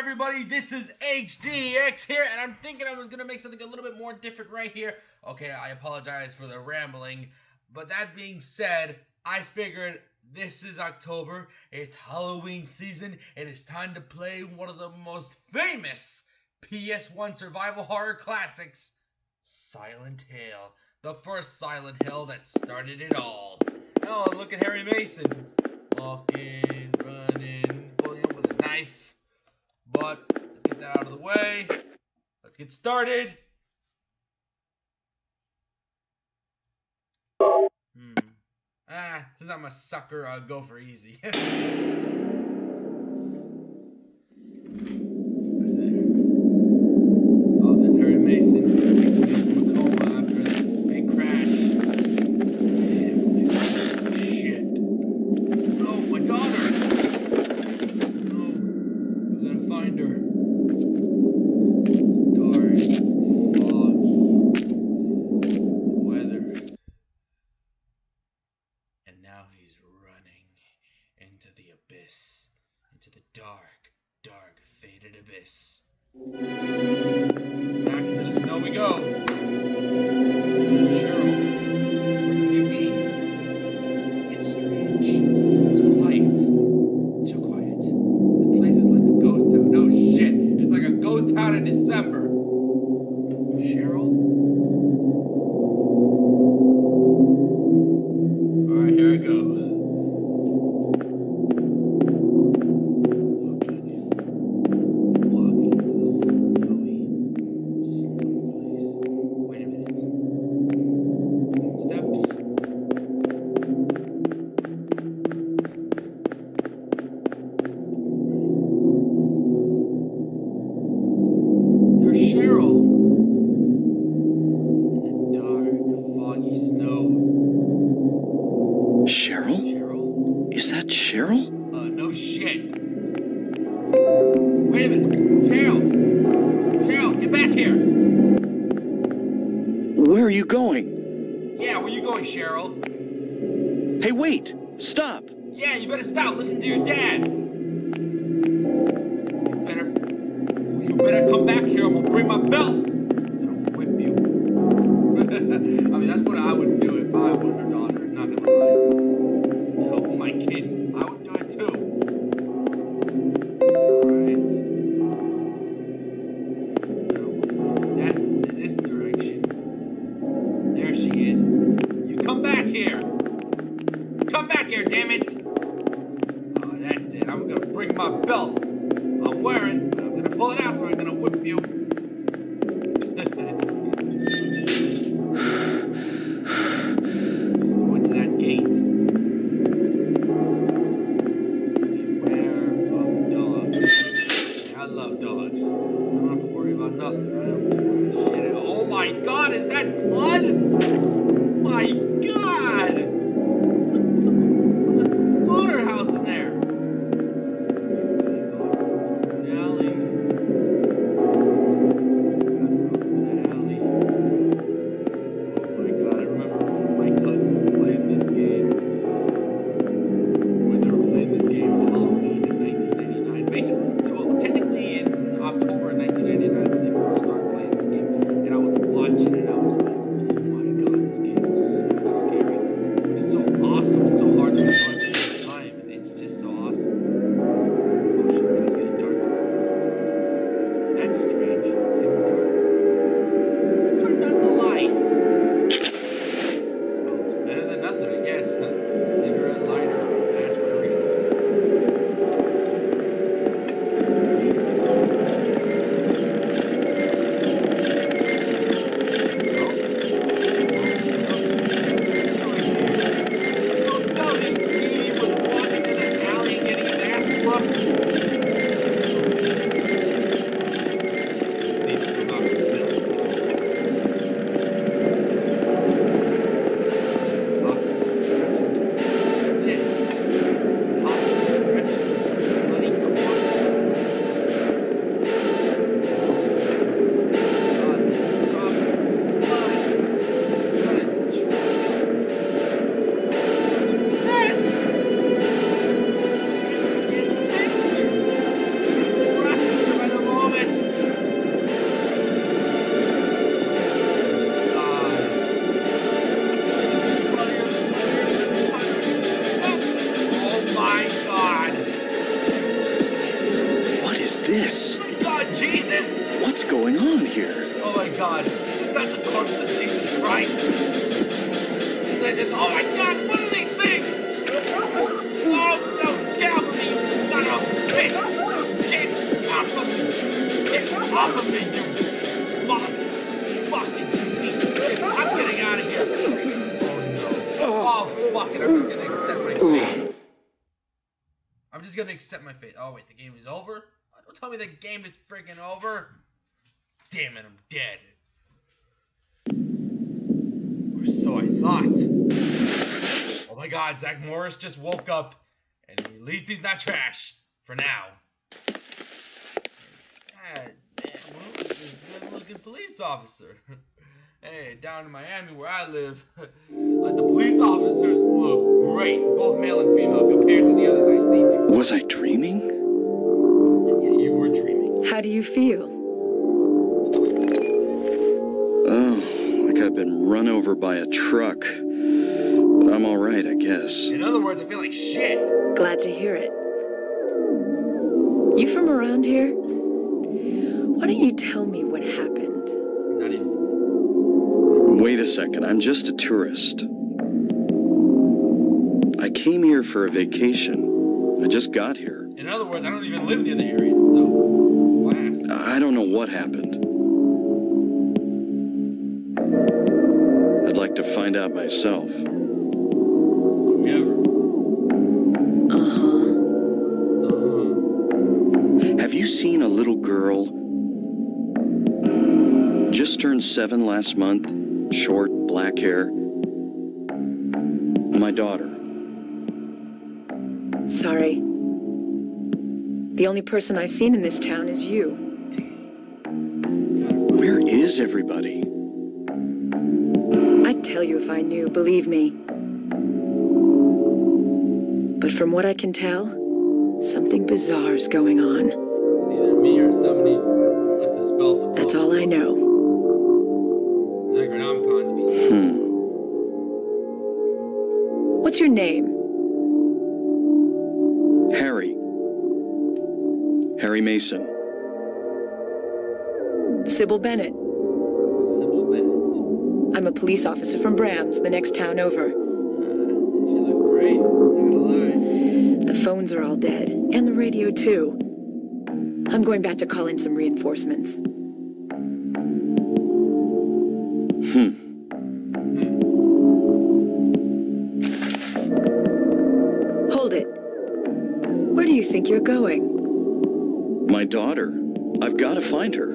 everybody? This is HDX here, and I'm thinking I was gonna make something a little bit more different right here. Okay, I apologize for the rambling, but that being said, I figured this is October, it's Halloween season, and it is time to play one of the most famous PS1 survival horror classics, Silent Hill. The first Silent Hill that started it all. Oh, look at Harry Mason. Walking, running, with a knife. But let's get that out of the way. Let's get started. Hmm. Ah, since I'm a sucker, I'll go for easy. Oh, there's Harry Mason. Waking up from a coma after that big crash. Damn, shit. No, my daughter. No, I gotta find her. It's dark, foggy, weather. And now he's running into the abyss, into the dark, dark, faded abyss. Back into the snow we go. Cheryl, Wait a minute. Cheryl! Cheryl, get back here! Where are you going? Yeah, where you going, Cheryl? Hey, wait! Stop! Yeah, you better stop. Listen to your dad. You better. You better come back here. I'm gonna bring my belt. Pull it out, so I'm gonna whip you. Going on here? Oh my god. Is that the corpse of Jesus Christ? Oh my god, what are these things? Oh no, me, you son of a bitch! Get off of me! Get off of me, you of shit! I'm getting out of here! Oh no. Oh fuck it, I'm just gonna accept my fate. I'm just gonna accept my fate. Oh wait, the game is over? Don't tell me the game is freaking over. Damn it, I'm dead. Or so I thought. Oh my god, Zach Morris just woke up, and at least he's not trash. For now. God damn, who's this good looking police officer? hey, down in Miami where I live, like the police officers look great, both male and female, compared to the others I've seen before. Was I dreaming? Yeah, you were dreaming. How do you feel? I've been run over by a truck. But I'm alright, I guess. In other words, I feel like shit. Glad to hear it. You from around here? Why don't you tell me what happened? Not in. Wait a second, I'm just a tourist. I came here for a vacation. I just got here. In other words, I don't even live near the area, so why ask? I don't know what happened. Like to find out myself. Uh huh. Uh-huh. Have you seen a little girl? Just turned seven last month, short, black hair. My daughter. Sorry. The only person I've seen in this town is you. Where is everybody? I'd tell you if I knew, believe me. But from what I can tell, something bizarre's going on. Either me or somebody must have spelled the That's all I know. Necronomicon to be Hmm. What's your name? Harry. Harry Mason. Cybil Bennett. I'm a police officer from Brahms, the next town over. Uh, she looked great. Not gonna lie. The phones are all dead, and the radio too. I'm going back to call in some reinforcements. Hmm. Hold it. Where do you think you're going? My daughter. I've got to find her.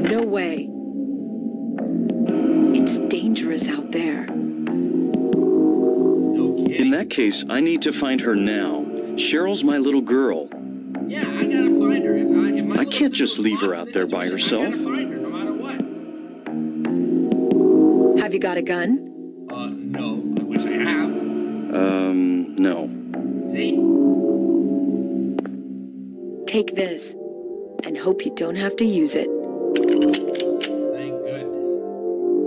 No way. It's dangerous out there. No In that case, I need to find her now. Cheryl's my little girl. Yeah, I gotta find her. If I, if my I can't just leave her out there by situation, I herself. gotta find her no matter what. Have you got a gun? Uh, no. I wish I have. Um, no. See? Take this and hope you don't have to use it.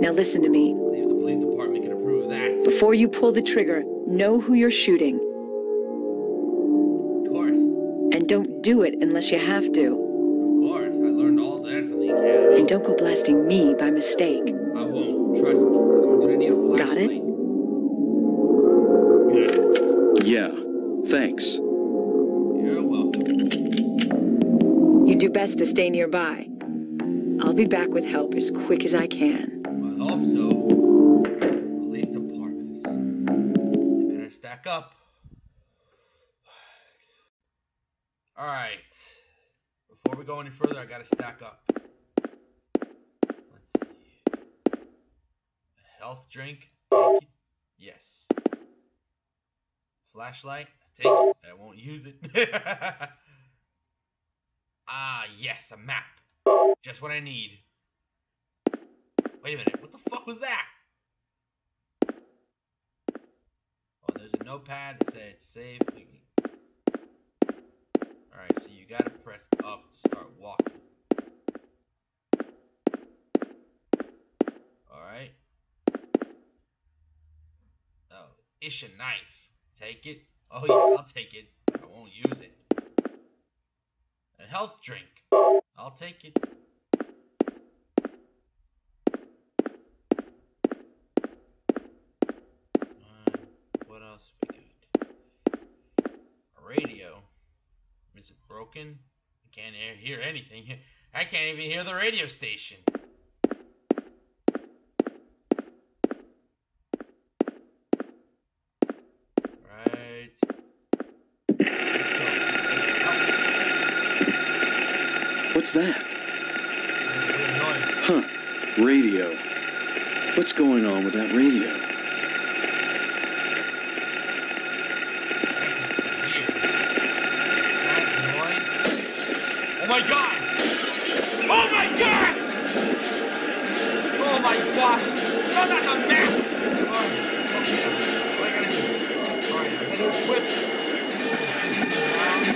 Thank goodness. Now listen to me. The police department can approve of that. Before you pull the trigger, know who you're shooting. Of course. And don't do it unless you have to. Of course. I learned all that from the academy. And don't go blasting me by mistake. I won't. Trust me. Because I'm gonna need a flashlight. Got it? Good. Yeah, thanks. You're welcome. You do best to stay nearby. I'll be back with help as quick as I can. Alright. Before we go any further, I gotta stack up. Let's see. A Health drink. Yes. Flashlight. Take it. I won't use it. ah, yes, a map. Just what I need. Wait a minute, what the fuck was that? Oh, there's a notepad that says safe. Alright, so you gotta press up to start walking. Alright. Oh, ish a knife. Take it. Oh yeah, I'll take it. I won't use it. A health drink. I'll take it. Uh, what else we got? A radio. Is it broken? I can't hear, anything. I can't even hear the radio station. Right. Let's go. What's that? it's a weird noise. Huh. Radio. What's going on with that radio? Acting so weird. Static noise. Oh my god! Oh my gosh! Oh my gosh! No, not the map! Alright, okay. What I gotta do? Alright, I'm gonna equip 15 rounds.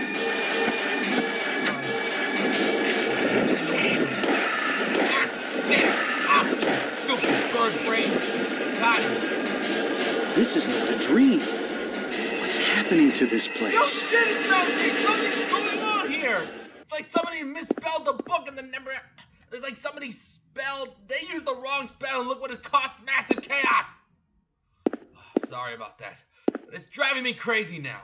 Damn it! Stupid bird brain! Got it! This is not a dream. What's happening to this place? No shit, it's Jake. Something's going on here. Like somebody misspelled the book and the number. It's like somebody spelled. They used the wrong spell and look what it cost massive chaos. Sorry about that. But it's driving me crazy now.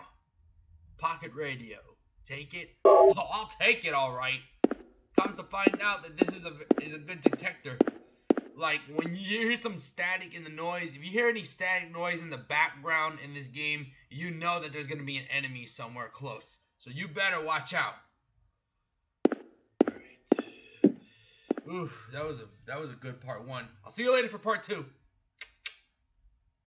Pocket radio. Take it. Oh, I'll take it, all right. Comes to find out that this is a is a good detector. Like when you hear some static in the noise, if you hear any static noise in the background in this game, you know that there's gonna be an enemy somewhere close. So you better watch out. Ooh, that was a that was a good part one. I'll see you later for part two.